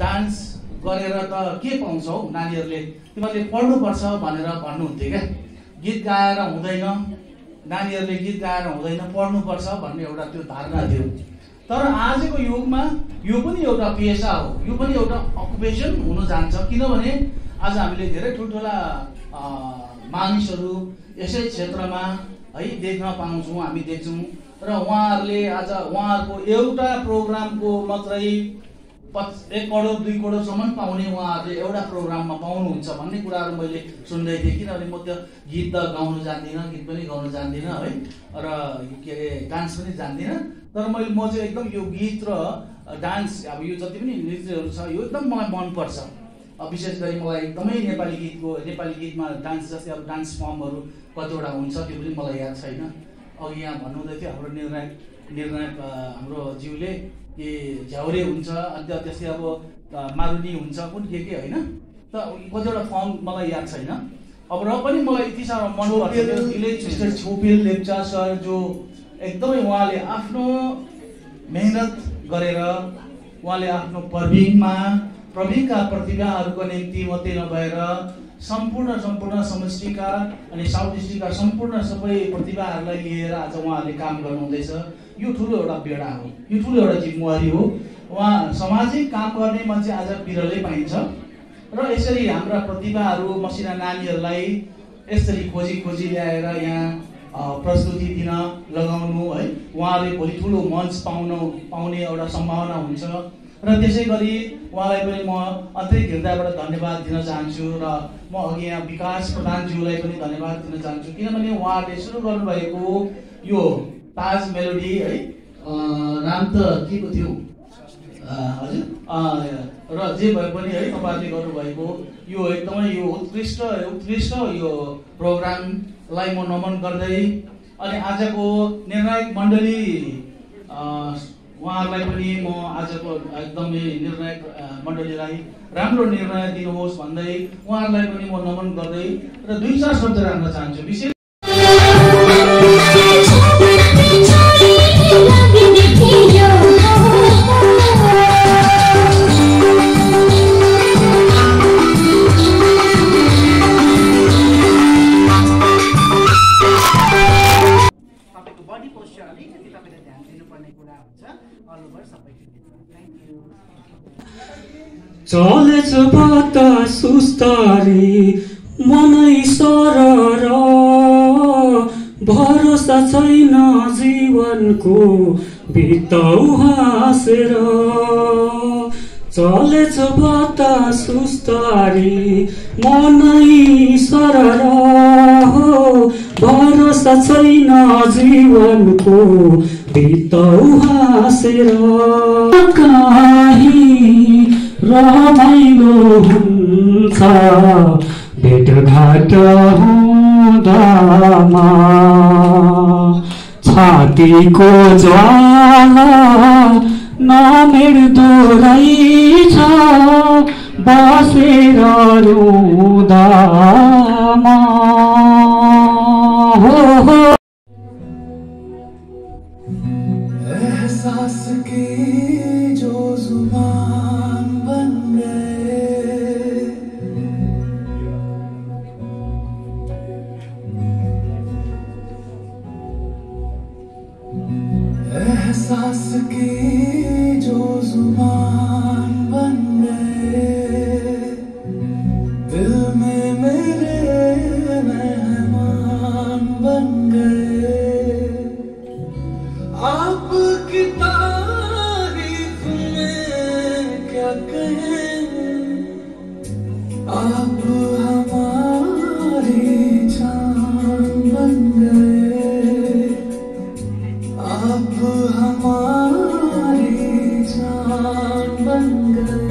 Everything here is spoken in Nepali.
डान्स गरेर त के पाउँछौ नानीहरूले? तिमीहरूले पढ्नुपर्छ भनेर भन्नुहुन्थ्यो क्या। गीत गाएर हुँदैन। नानीहरूले गीत गाएर हुँदैन पढ्नुपर्छ भन्ने एउटा त्यो धारणा थियो। तर आजको युगमा यो पनि एउटा पेसा हो। यो पनि एउटा अकुपेसन हुन जान्छ। किनभने आज हामीले धेरै ठुल्ठुला मानिसहरू यसै क्षेत्रमा है देख्न पाउँछौँ हामी देख्छौँ। र उहाँहरूले आज उहाँहरूको एउटा प्रोग्रामको मात्रै पच एक करोड दुई करोडसम्म पाउने उहाँहरूले एउटा प्रोग्राममा पाउनुहुन्छ भन्ने कुराहरू मैले सुन्दै थिएँ। किनभने म त्यो गीत त गाउनु जान्दिनँ गीत पनि गाउनु जान्दिनँ है। र के अरे डान्स पनि जान्दिनँ। तर मैले म चाहिँ एकदम यो गीत र डान्स अब यो जति पनि नृत्यहरू छ यो एकदम मलाई मनपर्छ। विशेष गरी मलाई एकदमै नेपाली गीतको नेपाली गीतमा डान्स जस्तै अब डान्स फर्महरू कतिवटा हुन्छ त्यो पनि मलाई याद छैन। अघि यहाँ भन्नुहुँदै थियो हाम्रो निर्णायक निर्णायक अ, हाम्रो ज्यूले कि झ्याउरे हुन्छ अन्त त्यस्तै अब मारुनी हुन्छ कुन के के होइन त कतिवटा फर्म मलाई याद छैन अब र पनि मलाई यति साह्रो मनपर्छ। छोपेल लेप्चा सर जो एकदमै उहाँले आफ्नो मेहनत गरेर उहाँले आफ्नो प्रवीणमा प्रवीणका प्रतिभाहरूको निम्ति मात्रै नभएर सम्पूर्ण सम्पूर्ण समष्टिका अनि साउथ डिस्ट्रिक्टका सम्पूर्ण सबै प्रतिभाहरूलाई लिएर आज उहाँहरूले काम गर्नुहुँदैछ। यो ठुलो एउटा बेडा हो। यो ठुलो एउटा जिम्मेवारी हो। उहाँ सामाजिक काम गर्ने मान्छे आज बिरलै पाइन्छ। र यसरी हाम्रा प्रतिभाहरू मसिना नानीहरूलाई यसरी खोजी खोजी ल्याएर यहाँ प्रस्तुति दिन लगाउनु है। उहाँले भोलि ठुलो मञ्च पाउनु पाउने एउटा सम्भावना हुन्छ। र त्यसै गरी उहाँलाई पनि म अन्तरिक हृदयबाट धन्यवाद दिन चाहन्छु र म अघि यहाँ विकास प्रधानज्यूलाई पनि धन्यवाद दिन चाहन्छु। किनभने उहाँहरूले सुरु गर्नुभएको यो ताज मेलोडी है नाम त के को थियो? हजुर। र जे भए पनि है तपाईँहरूले गर्नुभएको यो एकदमै यो उत्कृष्ट उत्कृष्ट यो प्रोग्रामलाई म नमन गर्दै अनि आजको निर्णायक मण्डली उहाँहरूलाई पनि म आजको एकदमै निर्णायक मण्डलीलाई राम्रो निर्णय दिनुहोस् भन्दै उहाँहरूलाई पनि म नमन गर्दै र दुई चार शब्द राख्न चाहन्छु। विशेष कुरा हुन्छ। अल ओभर सबै थ्याङ्क यू चलेछ सुस्तारी मनै सरर भरोसा छैन जीवनको बिताउ हाँसेर चलेछ बाता सुस्तारी मनै सरर भरोसा छैन जीवनको बिताउ हाँसेर काहीँ रमाइलो हुन्छ। भेटघाट हुँदामा छातीको ज्वाला नमेर्दो रहेछ बसेर रुँदामा प्यास की जो ज़ुबान बन गए। एहसास की जो ज़ुबान बन गए। दिल में मेरे मेहमान बन गए। आपकी I'm begging.